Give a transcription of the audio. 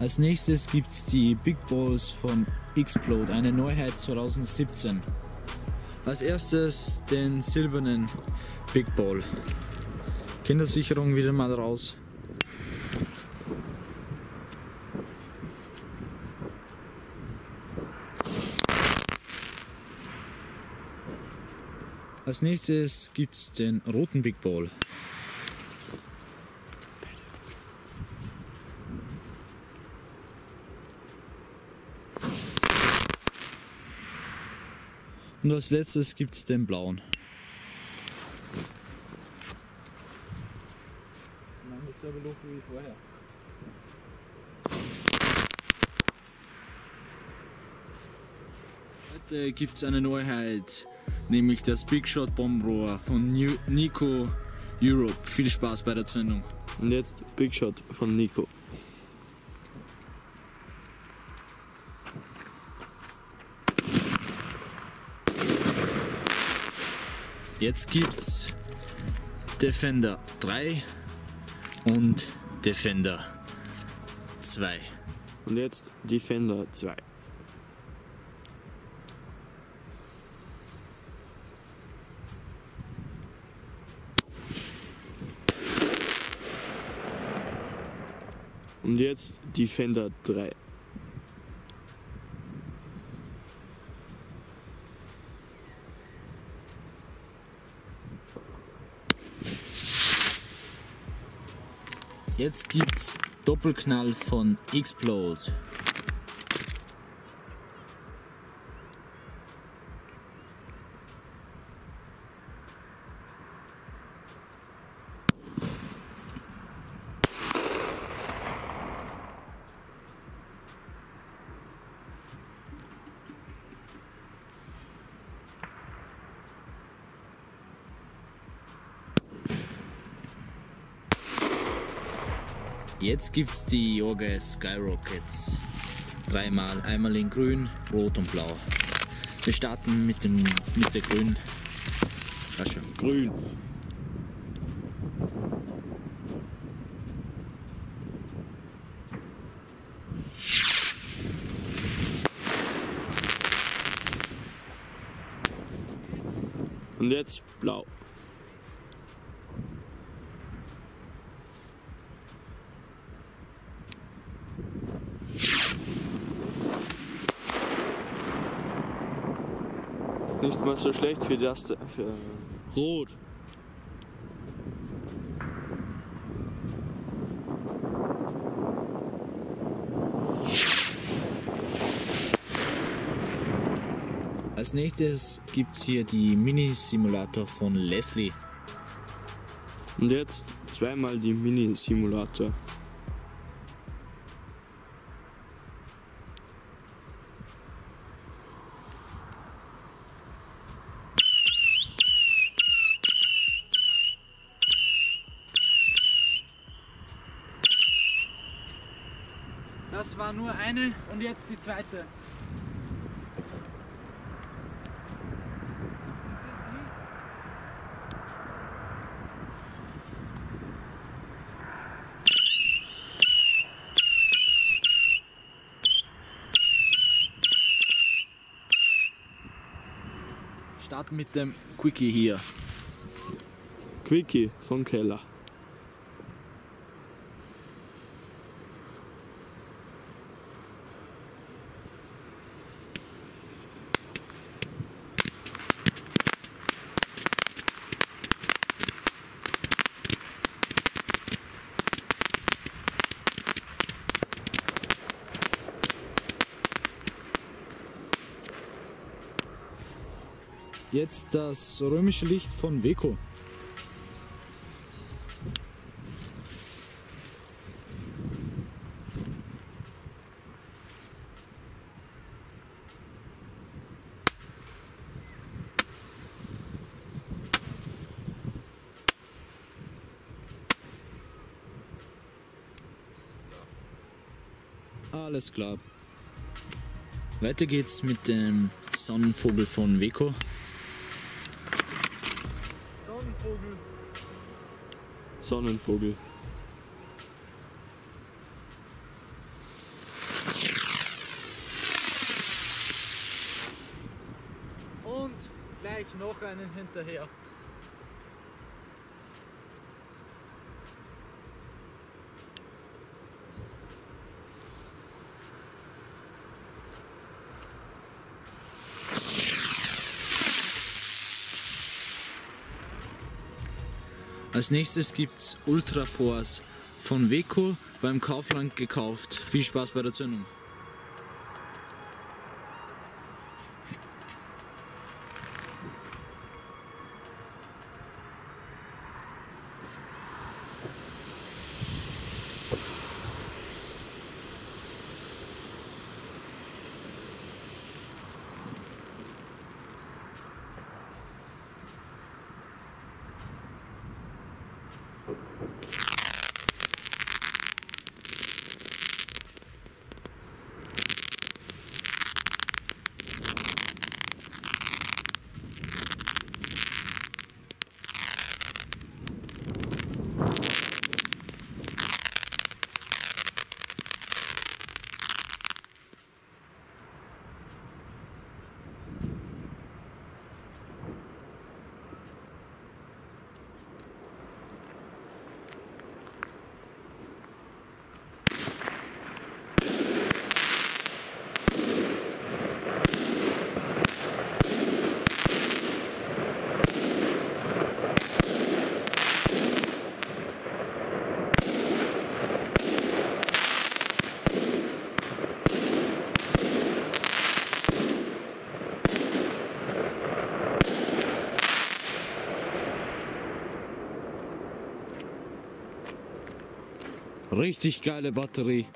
Als nächstes gibt es die Big Balls von Explode, eine Neuheit 2017. Als erstes den silbernen Big Ball. Kindersicherung wieder mal raus. Als nächstes gibt es den roten Big Ball. Und als letztes gibt es den blauen. Nein, dasselbe Loch wie vorher. Heute gibt es eine Neuheit, nämlich das Big Shot Bombrohr von New Nico Europe. Viel Spaß bei der Sendung. Und jetzt Big Shot von Nico. Jetzt gibt's Defender 3 und Defender 2. Und jetzt Defender 2. Und jetzt Defender 3. Jetzt gibt's Doppelknall von Explode. Jetzt gibt's die Yoga Skyrockets. Dreimal, einmal in grün, rot und blau. Wir starten mit, dem, mit der grünen Flasche. Grün. Und jetzt blau. Nicht mal so schlecht für das. Für Rot. Als nächstes gibt's hier die Mini-Simulator von Leslie. Und jetzt zweimal die Mini-Simulator. Das war nur eine und jetzt die zweite. Starten mit dem Quickie hier. Quickie von Keller. Jetzt das römische Licht von Weko. Alles klar. Weiter geht's mit dem Sonnenvogel von Weko. Sonnenvogel. Sonnenvogel. Und gleich noch einen hinterher. Als nächstes gibt's Ultra Force von Weco beim Kaufland gekauft. Viel Spaß bei der Zündung. Richtig geile Batterie.